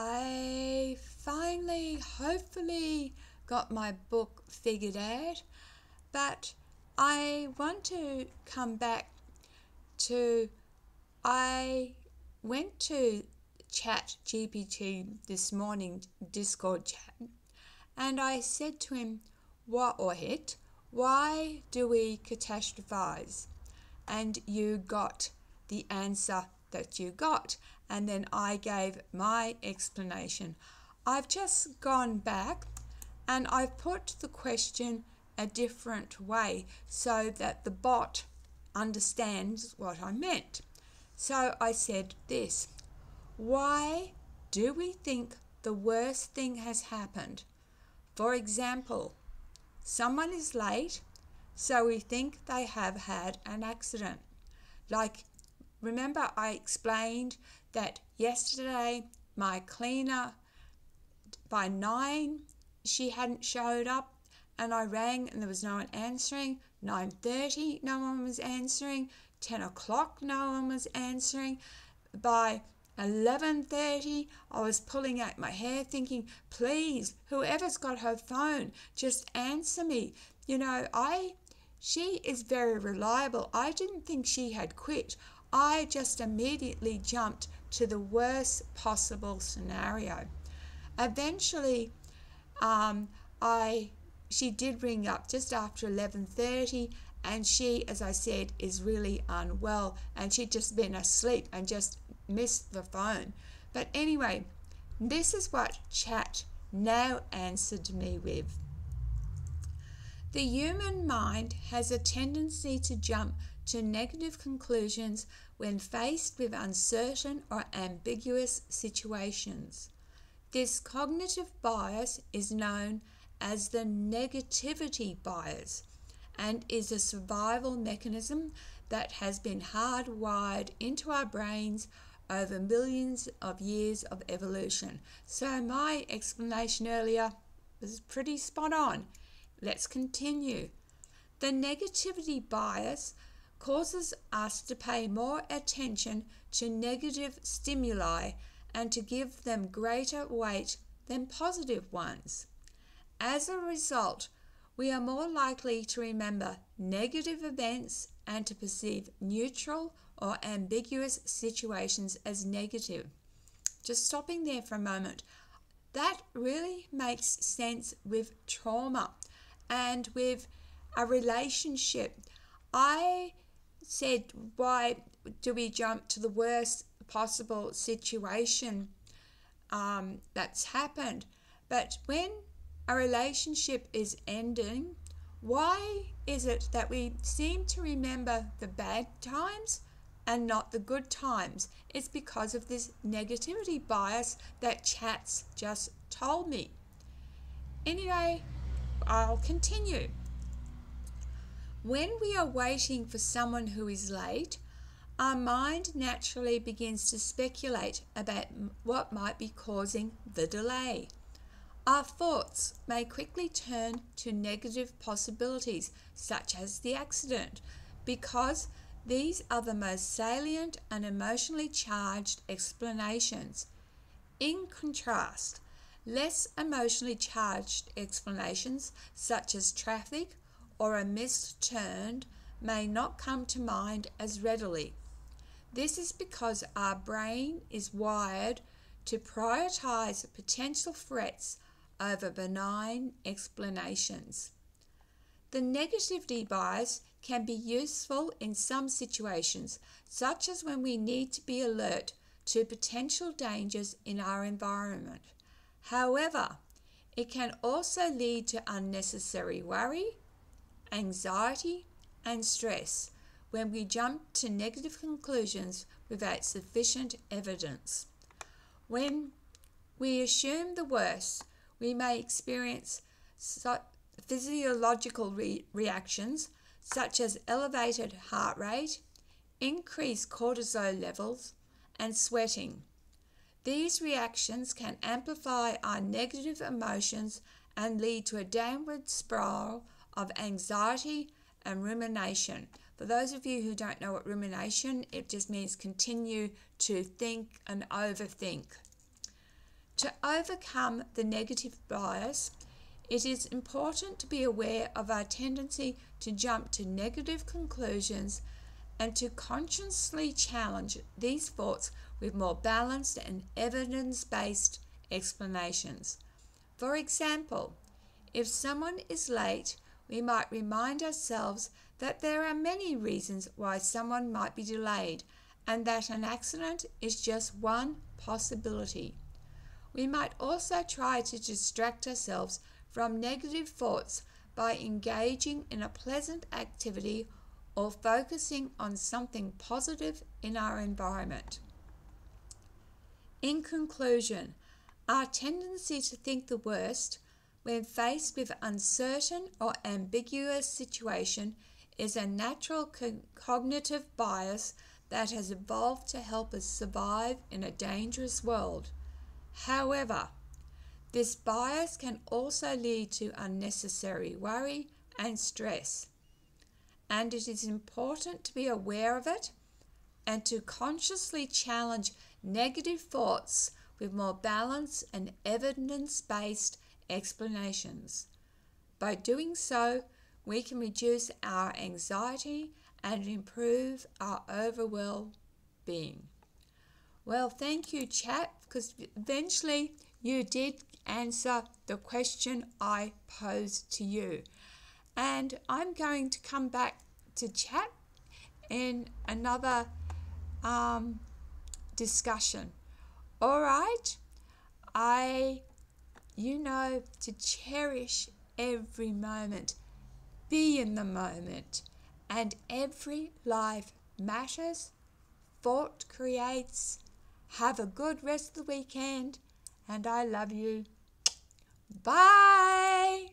I finally, hopefully, got my book figured out, but I want to come back to I went to chat GPT this morning, Discord chat, and I said to him, What or it, why do we catastrophize? And you got the answer that you got. And then I gave my explanation. I've just gone back and I've put the question a different way so that the bot understands what I meant. So I said this Why do we think the worst thing has happened? For example, someone is late, so we think they have had an accident. Like, remember, I explained that yesterday my cleaner by nine she hadn't showed up and I rang and there was no one answering. 9.30 no one was answering. 10 o'clock no one was answering. By 11.30 I was pulling out my hair thinking, please, whoever's got her phone, just answer me. You know, I she is very reliable. I didn't think she had quit. I just immediately jumped to the worst possible scenario. Eventually, um, I she did ring up just after 11:30 and she as I said is really unwell and she'd just been asleep and just missed the phone. But anyway, this is what chat now answered me with. The human mind has a tendency to jump to negative conclusions when faced with uncertain or ambiguous situations. This cognitive bias is known as the negativity bias and is a survival mechanism that has been hardwired into our brains over millions of years of evolution. So, my explanation earlier was pretty spot on. Let's continue. The negativity bias causes us to pay more attention to negative stimuli and to give them greater weight than positive ones. As a result, we are more likely to remember negative events and to perceive neutral or ambiguous situations as negative. Just stopping there for a moment. That really makes sense with trauma and with a relationship. I said, why do we jump to the worst possible situation um, that's happened? But when a relationship is ending, why is it that we seem to remember the bad times and not the good times? It's because of this negativity bias that chats just told me. Anyway, I'll continue. When we are waiting for someone who is late, our mind naturally begins to speculate about what might be causing the delay. Our thoughts may quickly turn to negative possibilities, such as the accident, because these are the most salient and emotionally charged explanations. In contrast, less emotionally charged explanations, such as traffic or a missed turn, may not come to mind as readily. This is because our brain is wired to prioritize potential threats over benign explanations. The negativity bias can be useful in some situations, such as when we need to be alert to potential dangers in our environment. However, it can also lead to unnecessary worry, anxiety, and stress when we jump to negative conclusions without sufficient evidence. When we assume the worst, we may experience physiological re- reactions such as elevated heart rate, increased cortisol levels, and sweating. These reactions can amplify our negative emotions and lead to a downward spiral of anxiety and rumination. For those of you who don't know what rumination, it just means continue to think and overthink. To overcome the negative bias, it is important to be aware of our tendency to jump to negative conclusions and to consciously challenge these thoughts with more balanced and evidence based explanations. For example, if someone is late, we might remind ourselves that there are many reasons why someone might be delayed and that an accident is just one possibility. We might also try to distract ourselves from negative thoughts by engaging in a pleasant activity or focusing on something positive in our environment. In conclusion, our tendency to think the worst when faced with uncertain or ambiguous situation is a natural co- cognitive bias that has evolved to help us survive in a dangerous world. However, this bias can also lead to unnecessary worry and stress, and it is important to be aware of it and to consciously challenge negative thoughts with more balanced and evidence based explanations. By doing so, we can reduce our anxiety and improve our overall being. Well, thank you, chat, because eventually you did answer the question I posed to you. And I'm going to come back to chat in another um, discussion. All right? I, you know, to cherish every moment, be in the moment, and every life matters. Thought creates. Have a good rest of the weekend, and I love you. Bye.